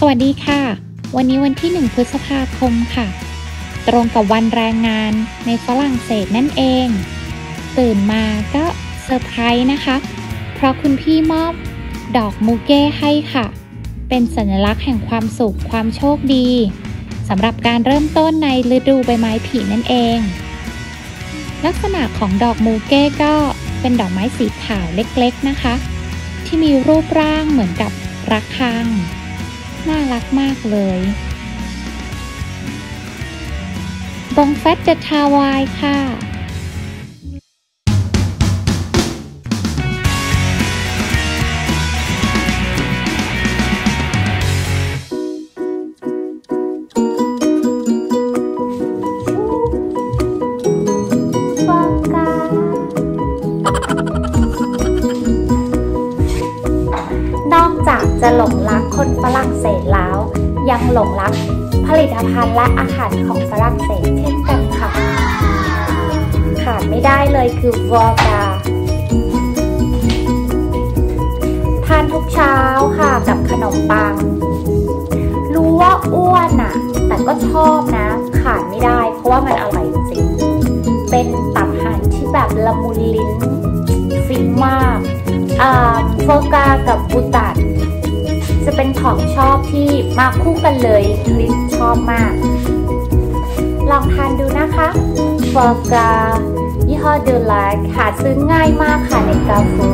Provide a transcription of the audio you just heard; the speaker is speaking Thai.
สวัสดีค่ะ วันนี้วันที่ 1 พฤษภาคมค่ะ ตรงกับวันแรงงานในฝรั่งเศสนั่นเอง ตื่นมาก็เซอร์ไพรส์นะคะ เพราะคุณพี่มอบดอกมูเก้ให้ค่ะ เป็นสัญลักษณ์แห่งความสุขความโชคดีสำหรับการเริ่มต้นในฤดูใบไม้ผลินั่นเอง ลักษณะของดอกมูเก้ก็เป็นดอกไม้สีขาวเล็กๆนะคะ ที่มีรูปร่างเหมือนกับระฆัง น่ารักมากเลยบองเฟตเดทาวายค่ะฟองกานอกจากจะหลง คนฝรั่งเศสแล้ว ยังหลงรักผลิตภัณฑ์และอาหารของฝรั่งเศสเช่นกันค่ะ ขาดไม่ได้เลยคือวอร์กาทานทุกเช้าค่ะกับขนมปัง รู้ว่าอ้วนอะแต่ก็ชอบนะ ขาดไม่ได้ เพราะว่ามันอร่อยจริงเป็นตับห่นที่แบบละมุนลิ้นฟินมากอ่าโฟกากับบูตัน จะเป็นของชอบที่มาคู่กันเลยลิสชอบมาก ลองทานดูนะคะโฟกายี่ห้อเดลักหาซื้อง่ายมากค่ะในกาฟู